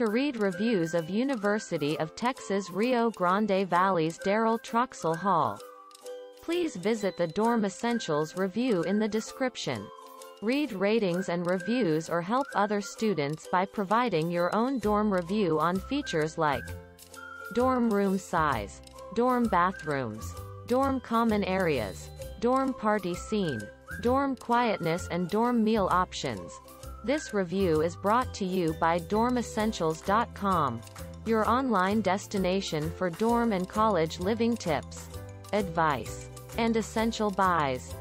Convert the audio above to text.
To read reviews of University of Texas Rio Grande Valley's Darrel Troxel Hall. Please visit the Dorm Essentials review in the description. Read ratings and reviews or help other students by providing your own dorm review on features like dorm room size, dorm bathrooms, dorm common areas, dorm party scene, dorm quietness and dorm meal options. This review is brought to you by dormessentials.com, your online destination for dorm and college living tips, advice, and essential buys.